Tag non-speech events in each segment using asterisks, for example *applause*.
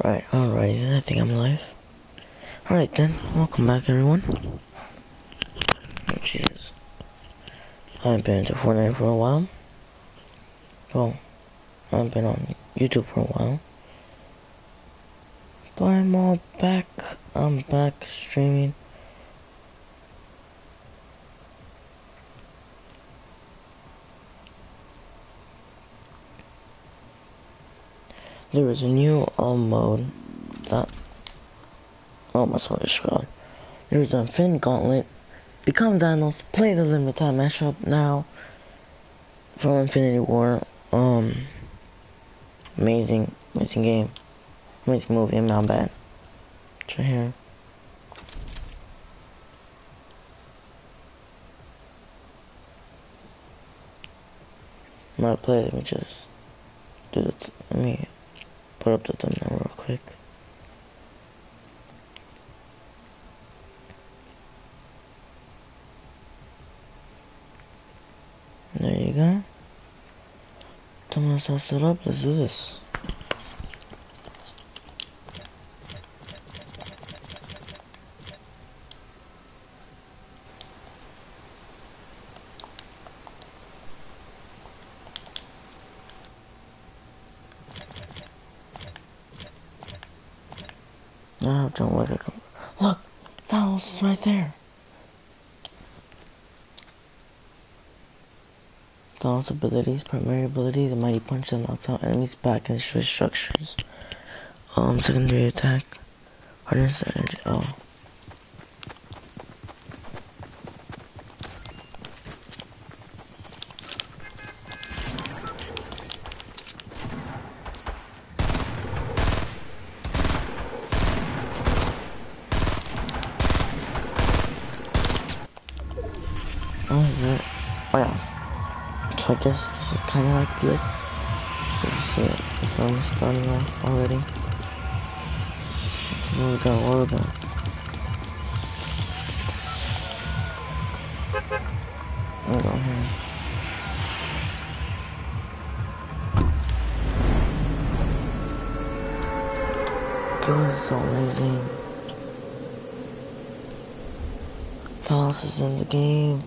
Alright, alright, I think I'm live. Alright then, welcome back everyone. Oh Jesus. I haven't been into Fortnite for a while. Well, I haven't been on YouTube for a while. But I'm all back. I'm back streaming. There is a new um mode that oh my soul is scrolled. There's a Finn Gauntlet. Become Thanos, play the limited time mashup now from Infinity War. Um amazing, amazing game. Amazing movie, I'm not bad. It's right here. I'm gonna play, let me just do it. Let me put up the thumbnail real quick. There you go. Thumbnail's all set up, let's do this. No, don't look at him. Look, Thanos is right there. Abilities, primary ability, the mighty punch that knocks out enemies back and destroys structures. Um, secondary attack, hardness energy. Oh. It's kind of like Blitz. Let's see it. The sun's starting off already. That's what we got worry about. There we go here. This is so amazing. Thanos is in the game.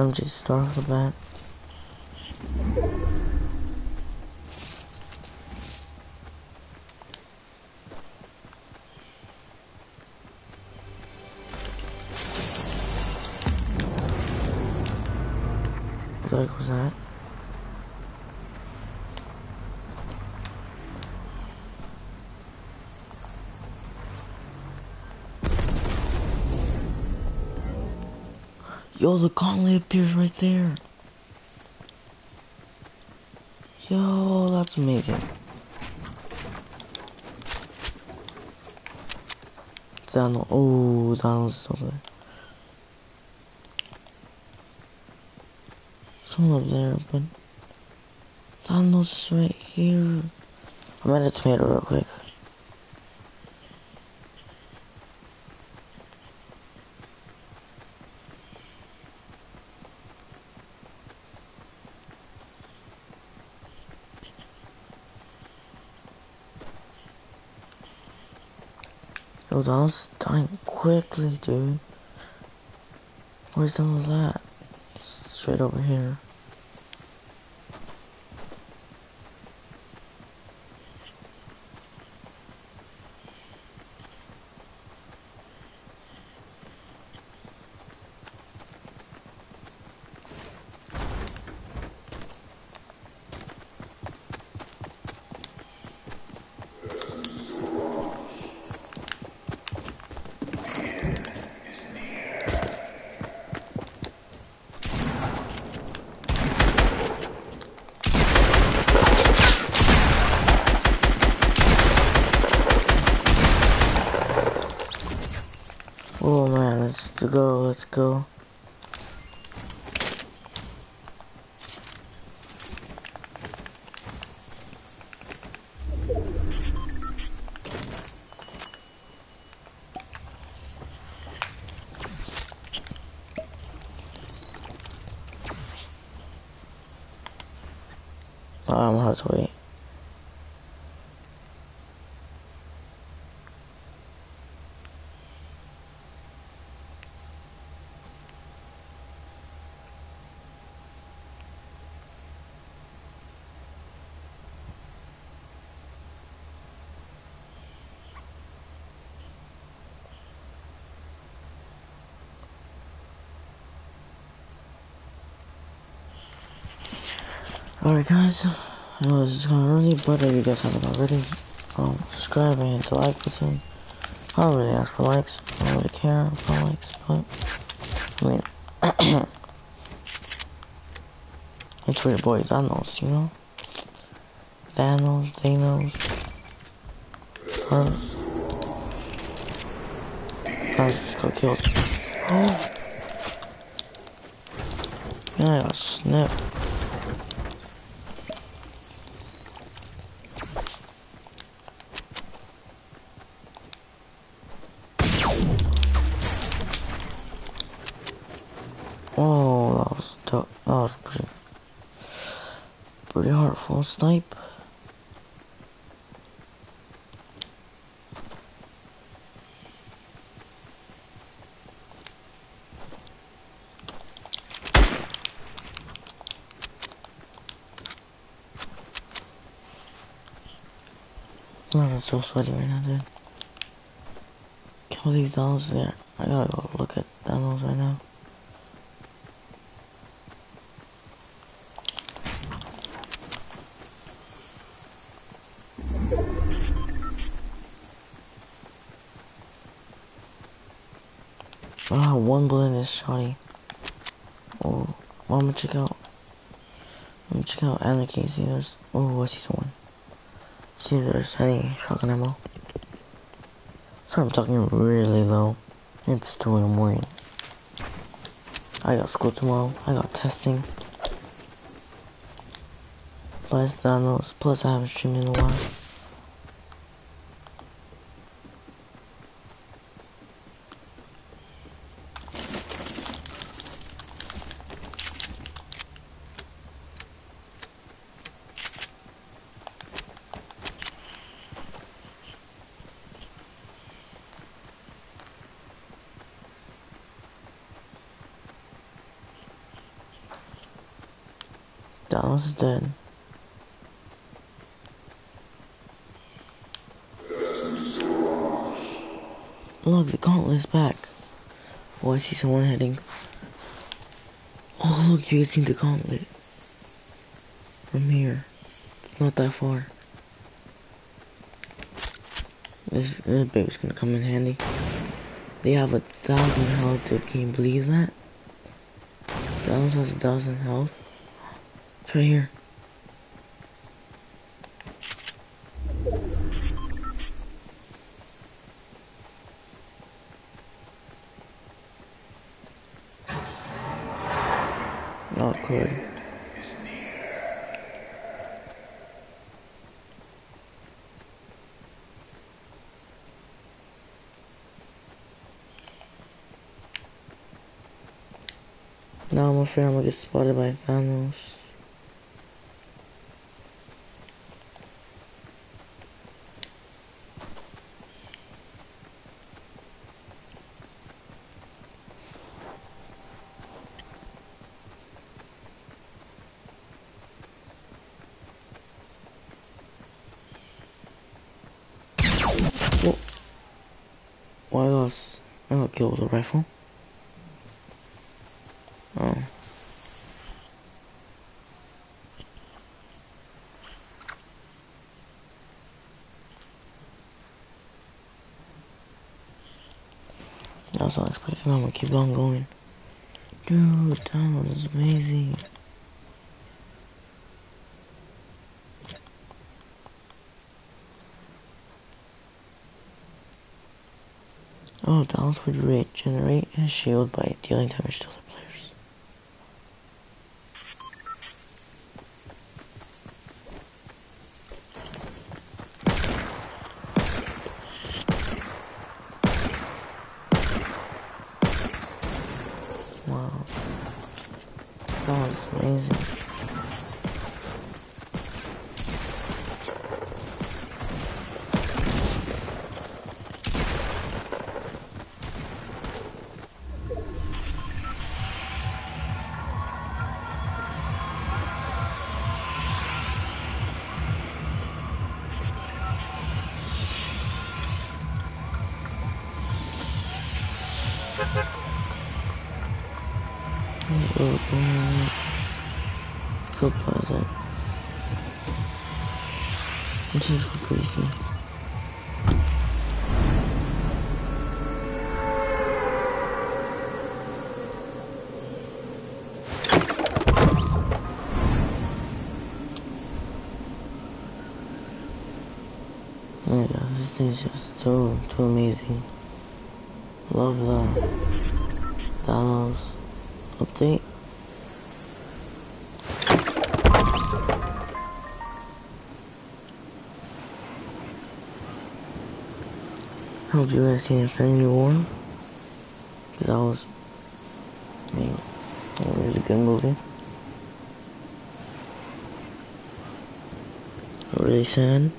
LMG start off the bat. What was that? Yo, the gauntlet appears right there. Yo, that's amazing. Down, oh, Donald's still there. Someone there, but Donald's right here. I'm at a tomato real quick. Yo, that was dying quickly, dude. Where's of that? Straight over here. Go, let's go. I'm gonna have to wait. Alright guys, I know this is gonna really but if you guys haven't already, um, subscribe and hit the like button. I don't really ask for likes, I don't really care about likes, but, I mean, *coughs* it's for your boy Thanos, you know? Thanos, Thanos, Earth. Thanos got killed. *gasps* Yeah, I got snipped. Snipe. That's so sweaty right now, dude. Can't believe was there. I gotta go look at Thanos right now. Ah, one bullet in this shotty. Oh, well, I'm gonna check out. Let me check out Anarchy. See, there's. Oh, I see someone. See, if there's any shotgun ammo. Sorry, I'm talking really low. It's 2 in the morning. I got school tomorrow. I got testing. Plus, Thanos. Plus, I haven't streamed in a while. Thanos is dead. Look, the gauntlet's back. Oh, I see someone heading. Oh, look, you can see the gauntlet. From here. It's not that far. This, this baby's gonna come in handy. They have a thousand health, dude. Can you believe that? Thanos has a thousand health. It's right here. Not good. Now I'm afraid I'm gonna get spotted by Thanos. Whoa. Why I got, I got killed with a rifle? Oh. That unexpected. I'm gonna keep on going. Dude, that was amazing. Oh, Thanos would regenerate his shield by dealing damage to other God, this thing is just so, too amazing. Love the Thanos update. Hope you guys seen Infinity War. Cause that was, I mean, it was a good movie. Really sad.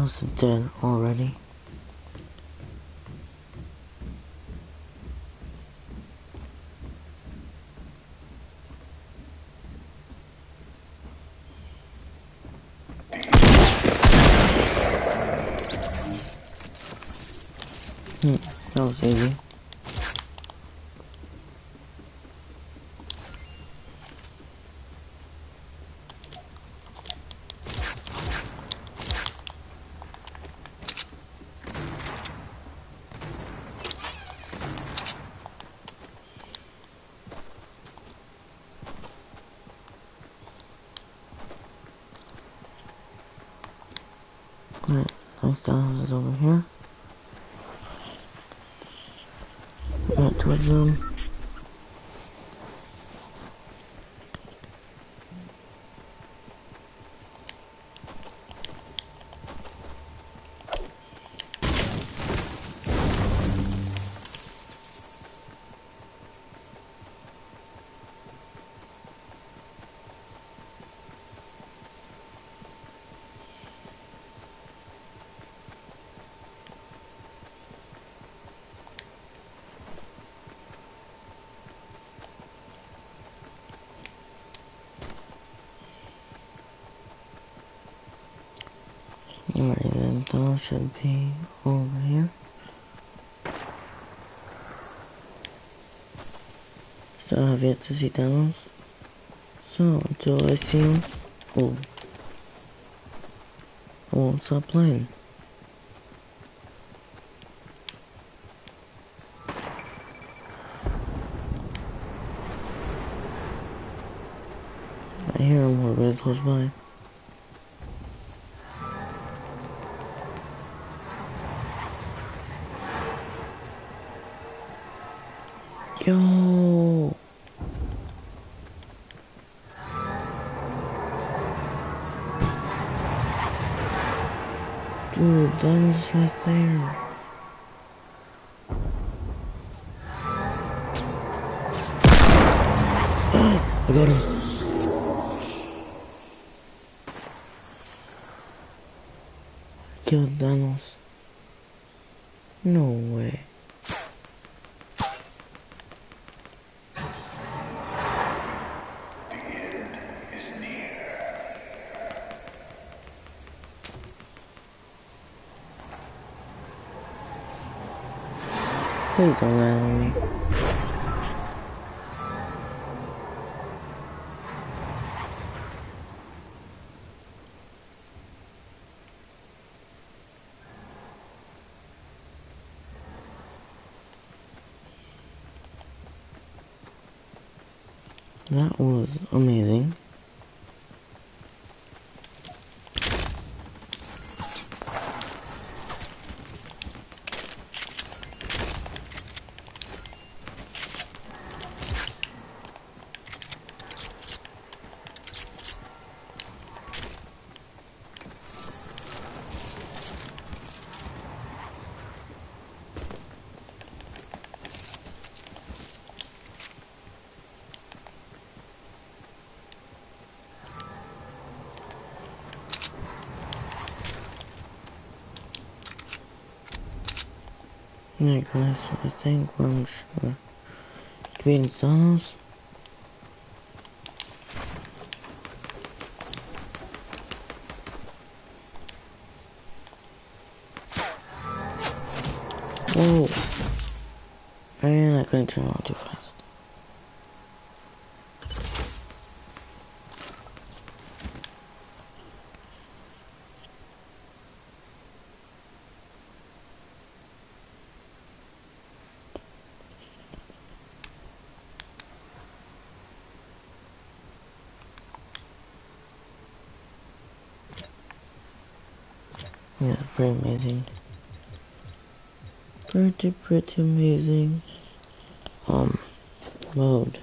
Is dead already. Hmm, that was easy. Alright, nice Thanos is over here. Right towards him. Alright, then Thanos should be over here. Thanos. So, until I see him, oh, I won't stop playing. I hear him, we're really close by. Yo. That is right there. I got him. Killed Thanos. No way. Please don't land on me. That was amazing. Guys, I think I'm sure creating Thanos. Whoa. And I couldn't turn around too fast. Yeah, pretty amazing. Pretty, amazing. Um, mode.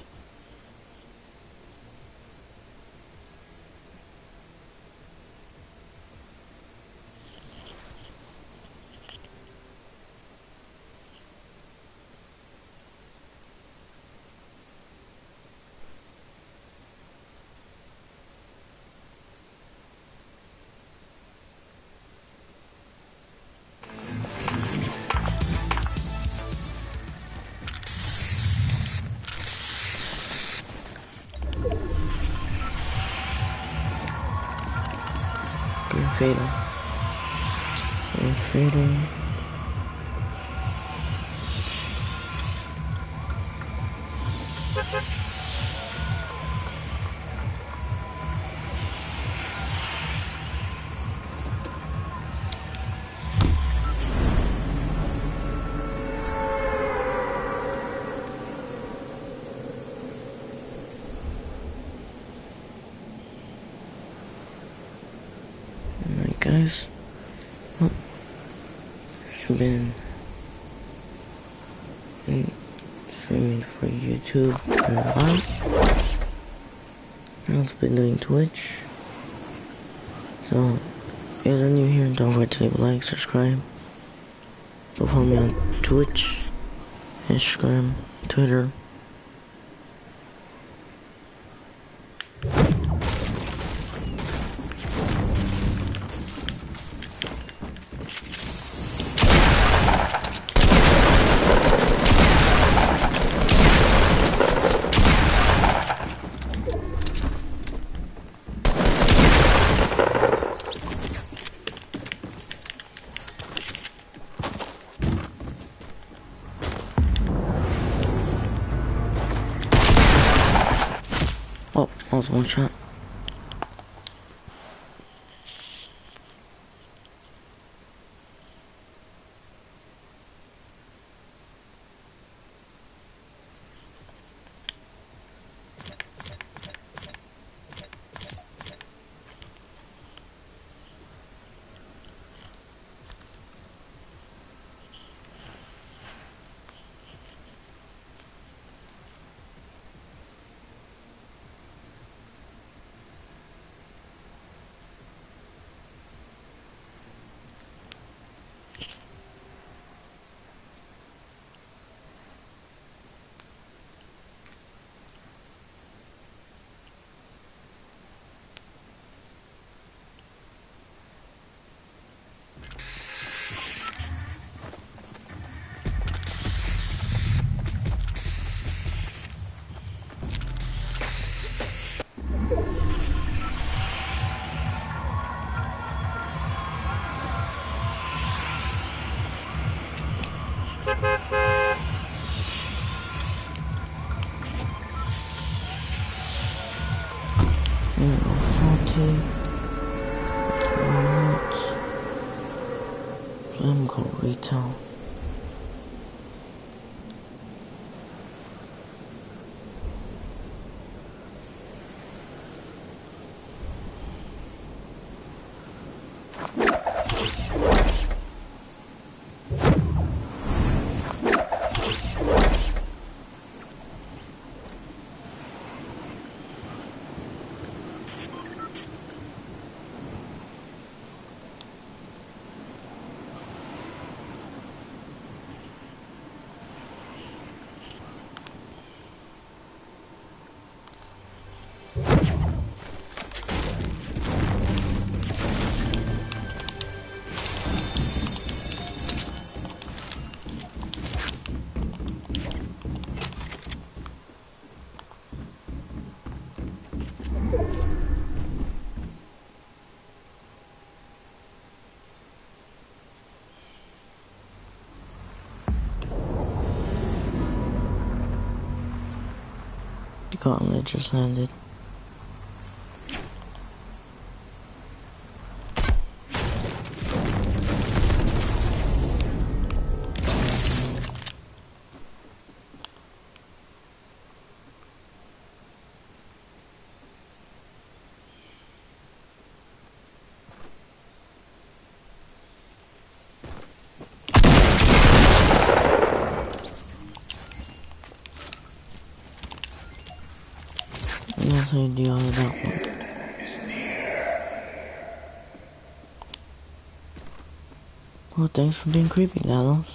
Streaming for YouTube for a while. I've also been doing Twitch. So, if you're new here, don't forget to leave a like, subscribe. Go follow me on Twitch, Instagram, Twitter. Gauntlet just landed. That's how you deal with that one. Well, thanks for being creepy, Thanos.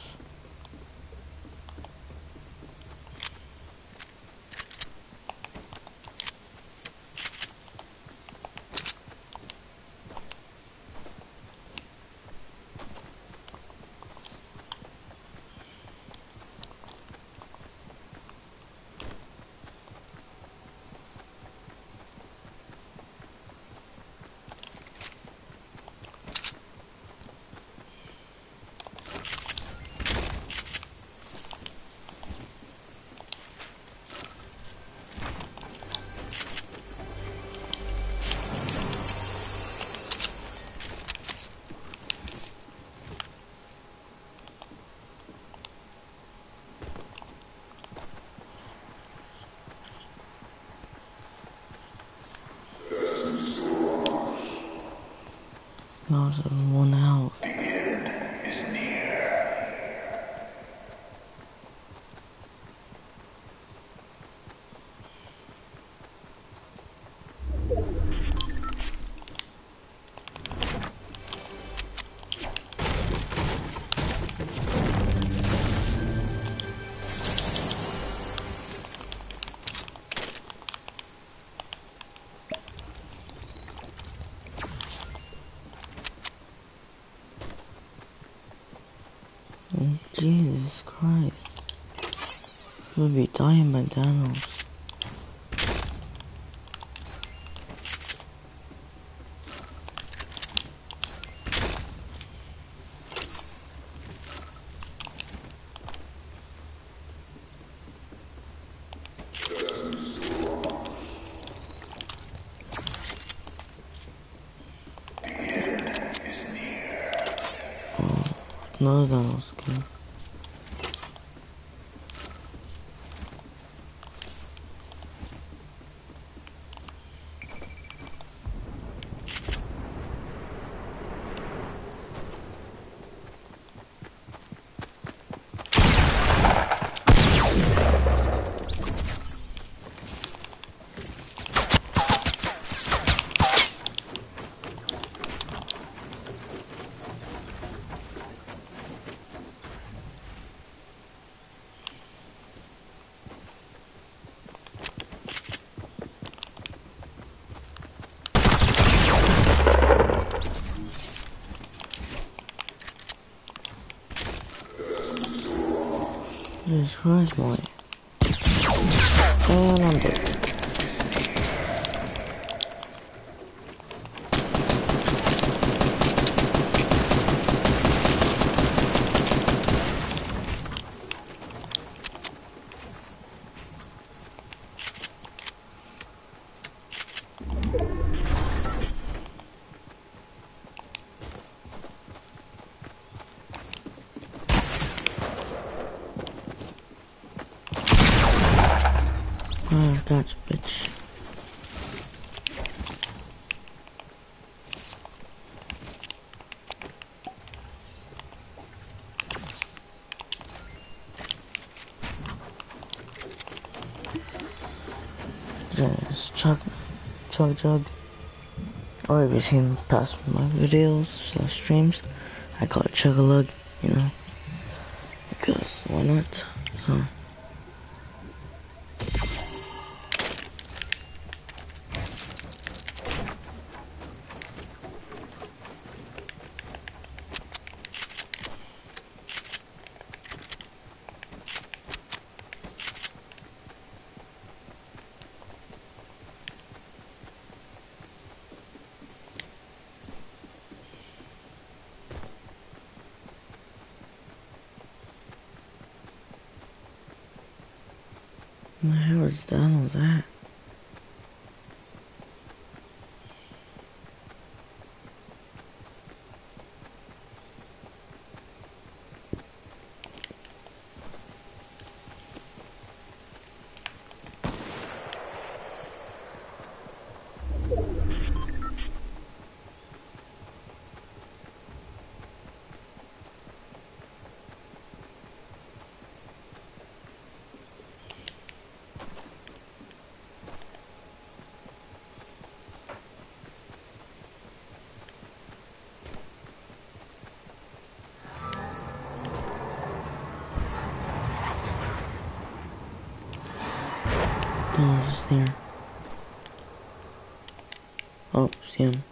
Lost of one health. Oh, Jesus Christ. We'll be Jesus Christ, boy. Oh, I'm dead. Oh, gotcha, bitch. Just chug, chug, chug. Or if you've seen past my videos slash streams, I call it chug a lug, you know, because why not? So. What the hell is done with that? Oh, there. Oh, see him.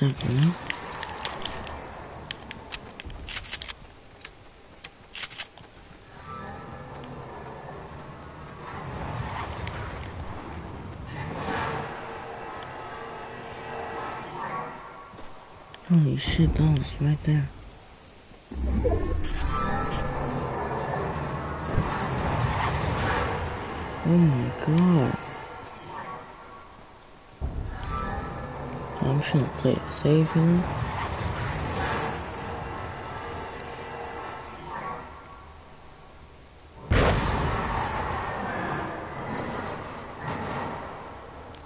Now. Holy shit, that was right there. Oh my god. Just gonna play it safe, you know?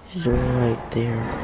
He's right there.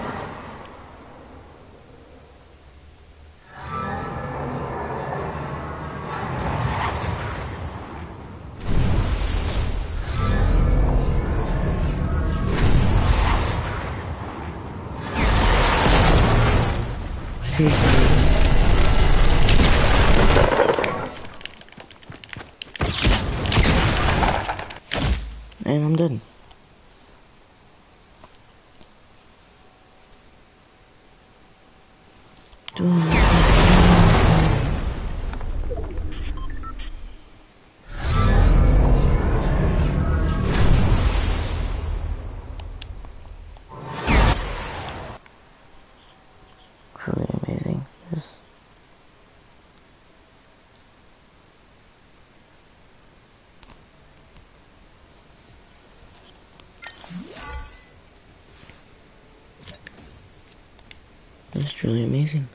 That's truly amazing.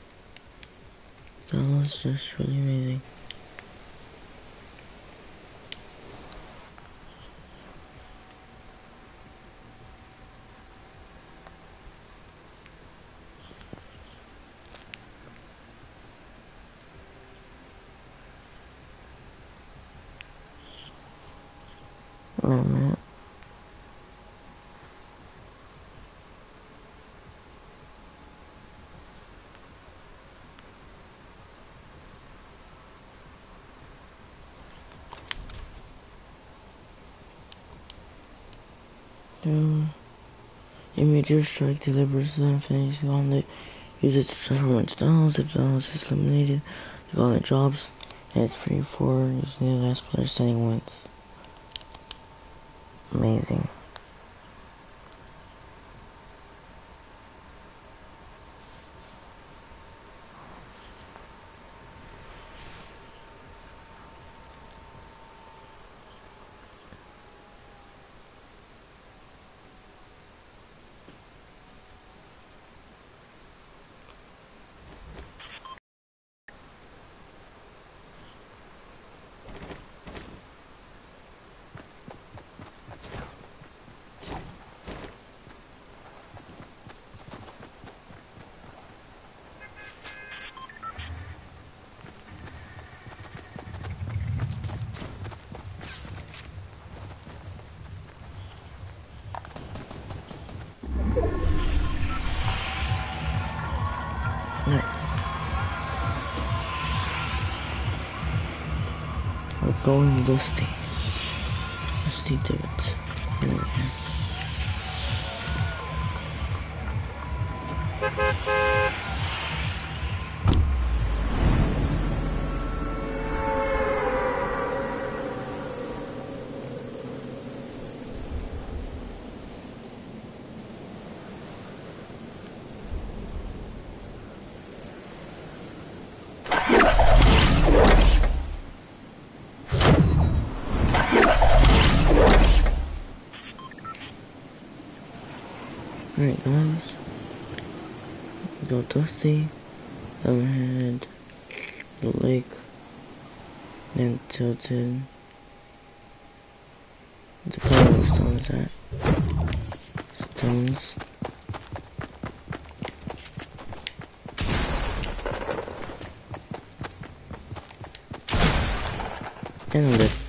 That was just really amazing. Oh man. Immediate strike delivers the infinity gauntlet. Use it to settle wins downs. If the Thanos is eliminated, the gauntlet drops. And it's free for using the last player standing wins. Amazing. Going dusty. Alright guys, go Dusty, Hammerhead, the lake, then tilted, the color the stones at, stones, and the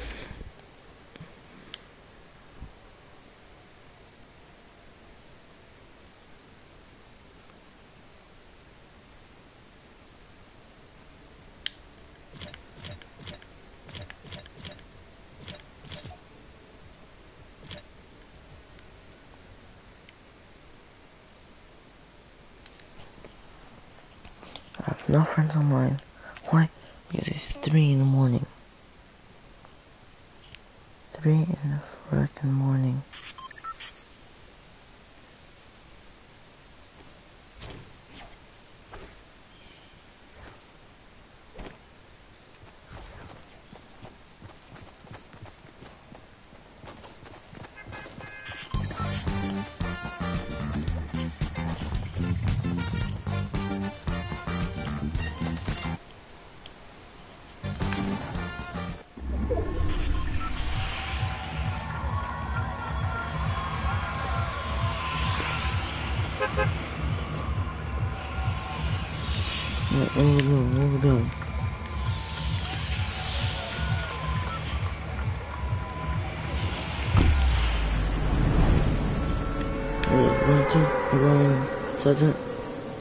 Pleasant.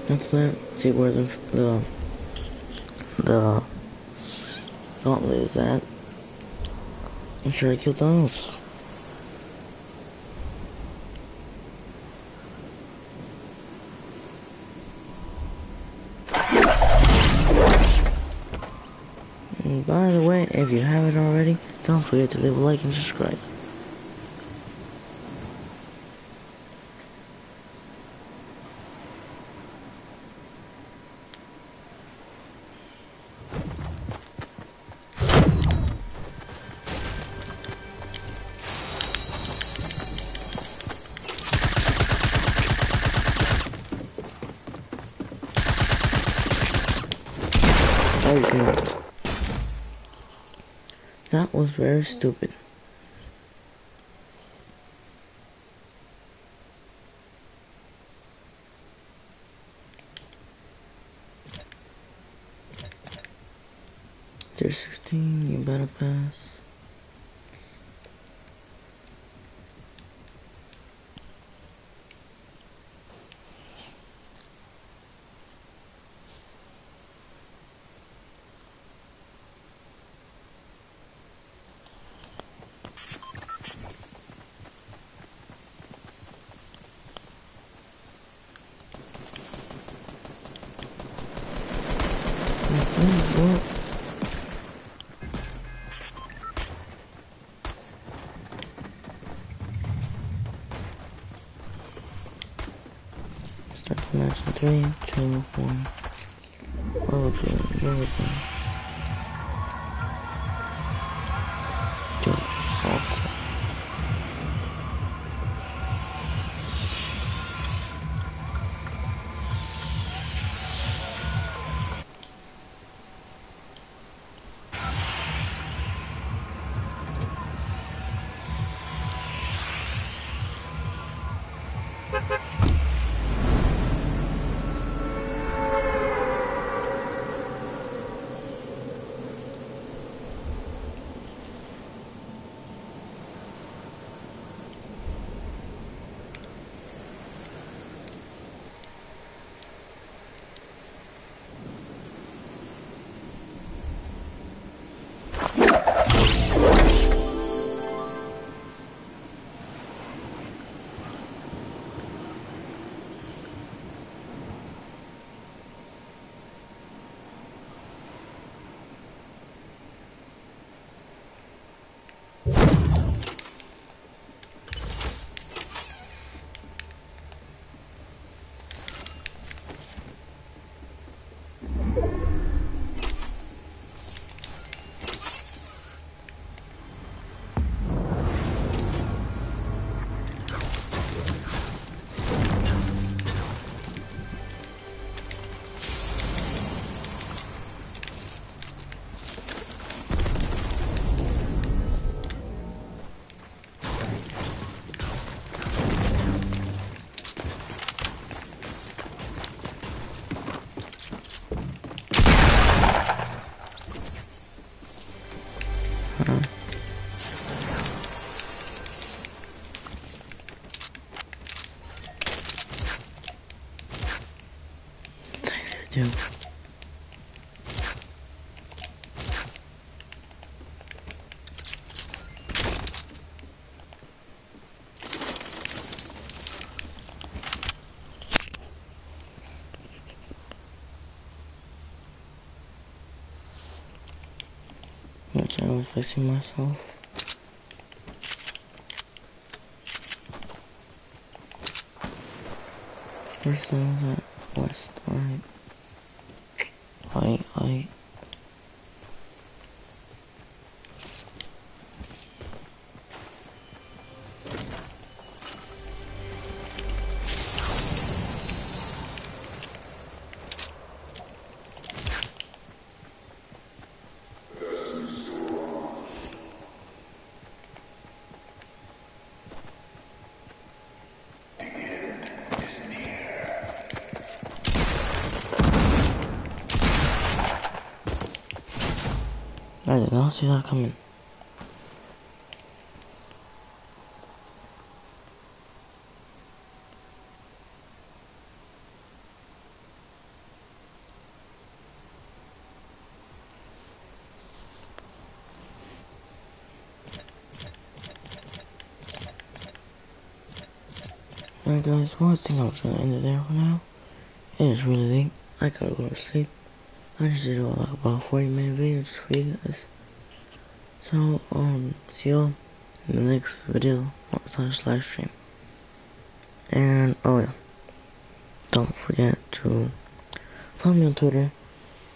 That's that. See where the the the gauntlet is at. I'm sure I killed those. By the way, if you haven't already, don't forget to leave a like and subscribe. Okay. That was very stupid. There's 16, you better pass. Was fixing myself. First I was at West, right? See that coming. Alright guys, well I think I'm just gonna end it there for now. It is really late. I gotta go to sleep. I just did like about 40 minute video just for you guys. So, um, see y'all in the next video slash live stream. And, oh yeah, don't forget to follow me on Twitter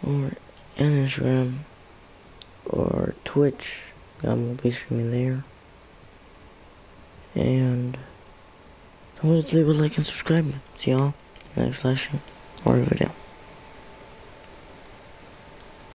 or Instagram or Twitch. I will be streaming there. And don't forget to leave a like and subscribe. See y'all next live stream or video.